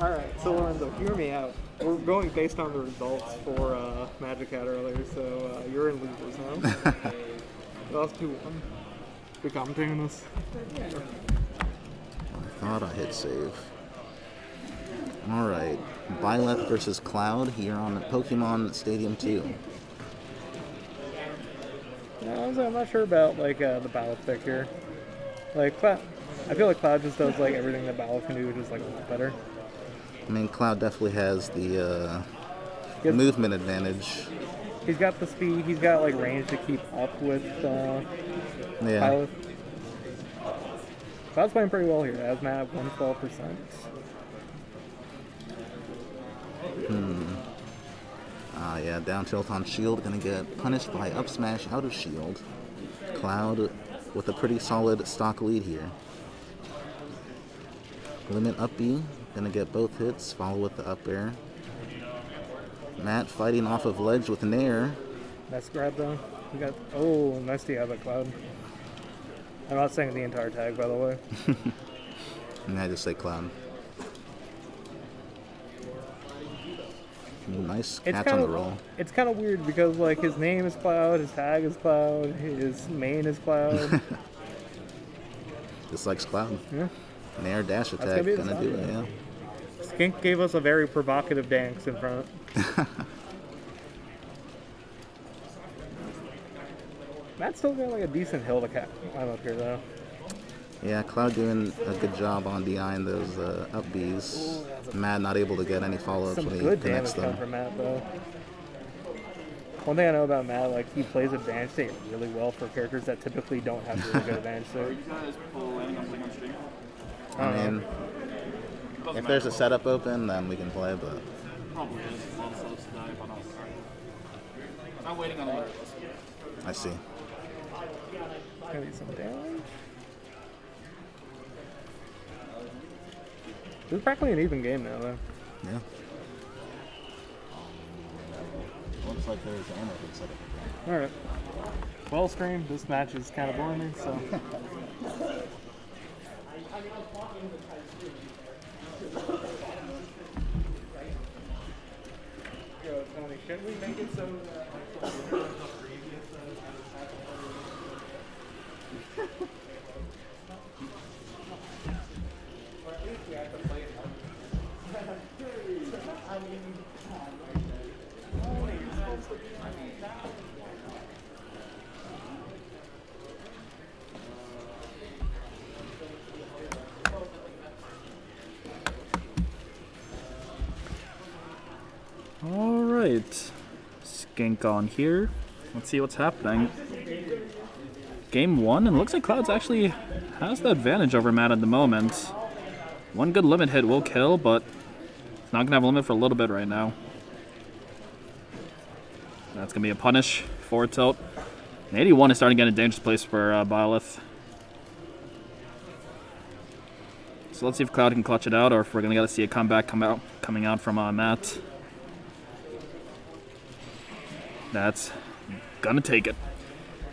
All right, so Lorenzo, hear me out. We're going based on the results for uh, Magic Hat earlier, so uh, you're in losers now. lost 2 1. We commentating this? I thought I hit save. Alright. Byleth versus Cloud here on the Pokemon Stadium 2. Yeah, I'm not sure about like uh, the battle pick here. Like, Cloud, I feel like Cloud just does like everything that Byleth can do, just like a lot better. I mean, Cloud definitely has the uh, movement advantage. He's got the speed. He's got like range to keep up with uh, Yeah. Byleth. Cloud's playing pretty well here. As Matt, 112 percent. Hmm. Ah, yeah, down tilt on shield, gonna get punished by up smash out of shield. Cloud with a pretty solid stock lead here. Limit up B, gonna get both hits, follow with the up air. Matt fighting off of ledge with Nair. Nice grab though. We got oh nice to have a Cloud. I'm not saying the entire tag by the way. And I just say Cloud. Nice It's catch kind on of the roll. it's kind of weird because like his name is Cloud, his tag is Cloud, his main is Cloud. Just likes Cloud. yeah. Nair dash gonna attack, gonna do it, yeah. yeah. Skink gave us a very provocative dance in front. Matt's still got like a decent hill to cap. I'm up here though. Yeah, Cloud doing a good job on DIing those uh, up Bs. Matt not able to get any follow-ups Some when he good connects them. from Matt though. One thing I know about Matt, like he plays advantage state really well for characters that typically don't have really good advantage state. I uh-huh. mean, if there's a setup open, then we can play, but Probably is. A lot of subs today, but. I'm waiting on alert. I see. Gonna be some damage. This is practically an even game now though. Yeah. Looks like there's ammo to set up. Alright. Well stream, this match is kind of boring me, so. Yo, Tony, should we make it so All right, skink on here. Let's see what's happening. Game one, and it looks like Clouds actually has the advantage over Matt at the moment. One good limit hit will kill, but it's not gonna have a limit for a little bit right now. That's gonna be a punish forward tilt. And 81 is starting to get a dangerous place for uh, Byleth. So let's see if Cloud can clutch it out, or if we're gonna get to see a comeback come out coming out from uh, Matt. That's gonna take it.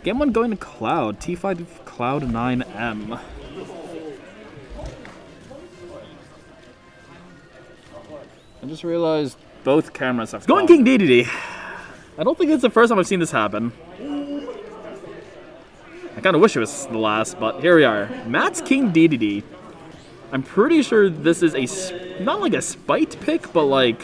Game one going to Cloud. T5 Cloud 9M. I just realized both cameras have going King DDD. I don't think it's the first time I've seen this happen. I kind of wish it was the last, but here we are. Matt's King DDD. I'm pretty sure this is a not like a spite pick, but like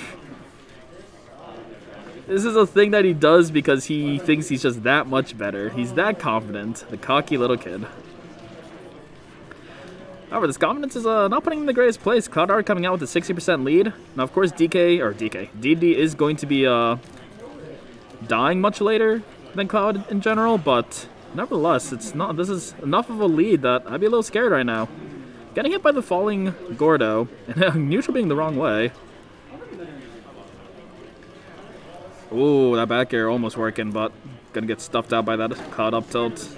this is a thing that he does because he thinks he's just that much better. He's that confident, the cocky little kid. However, this confidence is uh, not putting in the greatest place. Cloudart coming out with a 60% lead. Now, of course, DK, or DK, DD is going to be uh, dying much later than Cloud in general, but nevertheless, it's not. This is enough of a lead that I'd be a little scared right now. Getting hit by the falling Gordo, and neutral being the wrong way. Ooh, that back air almost working, but gonna get stuffed out by that cloud up tilt.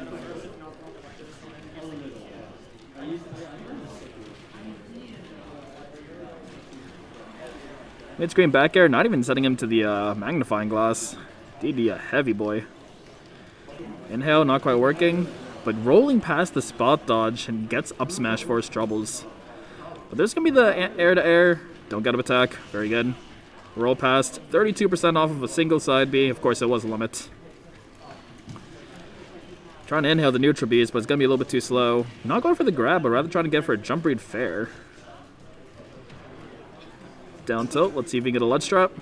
Mid screen back air, not even setting him to the uh, magnifying glass. DD a heavy boy. Inhale, not quite working, but rolling past the spot dodge and gets up smash for his troubles. But there's gonna be the air to air Don't get him attack. Very good. Roll past. 32% off of a single side B. Of course, it was a limit. Trying to inhale the neutral beast, but it's going to be a little bit too slow. Not going for the grab, but rather trying to get for a jump read fair. Down tilt. Let's see if we can get a ledge trap.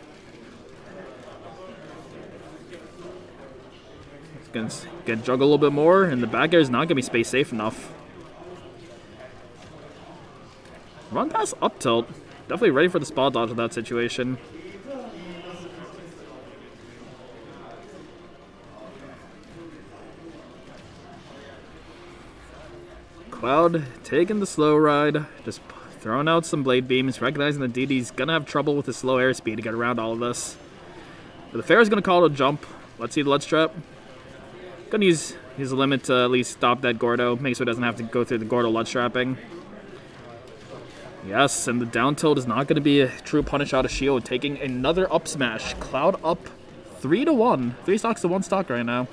Gonna get juggle a little bit more, and the back air is not gonna be space safe enough. Run pass up tilt. Definitely ready for the spot dodge in that situation. Cloud taking the slow ride, just throwing out some blade beams, recognizing that DD's gonna have trouble with his slow airspeed to get around all of this. But the fair is gonna call it a jump. Let's see the ledge trap. Gonna use his limit to at least stop that Gordo, make so it doesn't have to go through the Gordo ledge trapping. Yes, and the down tilt is not to be a true punish out of shield, taking another up smash. Cloud up three to one, three stocks to one stock right now.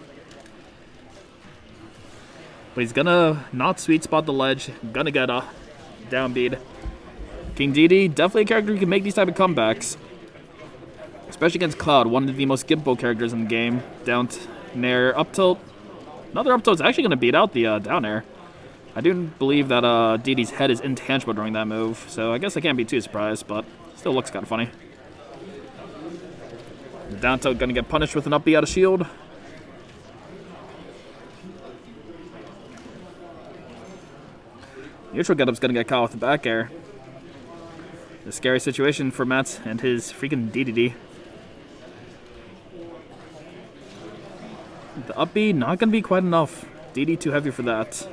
But he's gonna not sweet spot the ledge, gonna get a down bead. King DD, definitely a character who can make these type of comebacks. Especially against Cloud, one of the most skippable characters in the game. Down nair, up tilt. Another up tilt is actually gonna beat out the uh, down air. I do believe that uh, DD's head is intangible during that move, so I guess I can't be too surprised, but still looks kind of funny. Down tilt gonna get punished with an up B out of shield. Neutral getup's gonna get caught with the back air. A scary situation for Matt and his freaking DDD. The up B not gonna be quite enough. DD too heavy for that.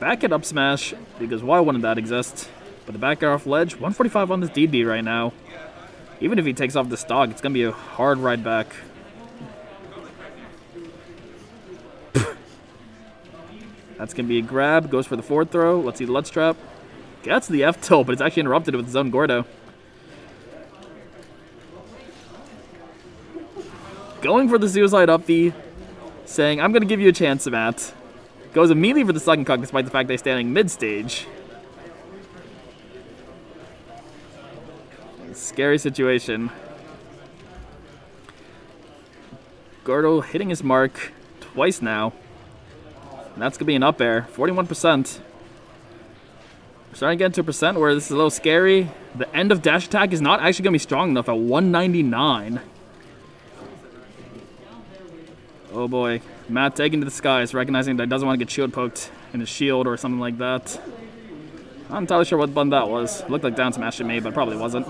Back it up smash, because why wouldn't that exist? But the back air off ledge, 145 on this DD right now. Even if he takes off the stock, it's gonna be a hard ride back. That's gonna be a grab, goes for the forward throw. Let's see the ledge trap. Gets the F tilt, but it's actually interrupted with his own Gordo. Going for the suicide up B, saying, I'm gonna give you a chance, Matt. Goes immediately for the second cuck despite the fact they're standing mid-stage. Scary situation. Gordo hitting his mark twice now. And that's going to be an up air. 41%. We're starting to get into a percent where this is a little scary. The end of dash attack is not actually going to be strong enough at 199. Oh boy. Matt taking to the skies, recognizing that he doesn't want to get shield poked in his shield or something like that. I'm Not entirely sure what button that was. Looked like down smash to me, but probably wasn't.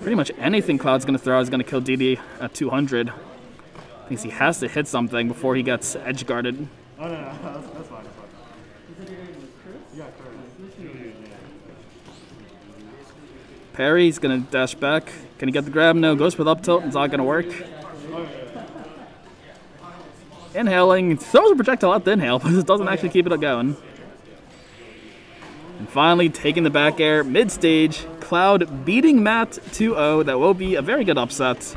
Pretty much anything Cloud's going to throw is going to kill DD at 200. Thinks he has to hit something before he gets edge guarded. Oh, no, no, that's, that's fine. That's fine. Yeah, going to dash back. Can he get the grab? No. Goes for the up tilt. It's not going to work. Inhaling. Throws a projectile at the inhale, but it doesn't actually keep it up going. And finally, taking the back air mid-stage. Cloud beating Matt 2-0. That will be a very good upset.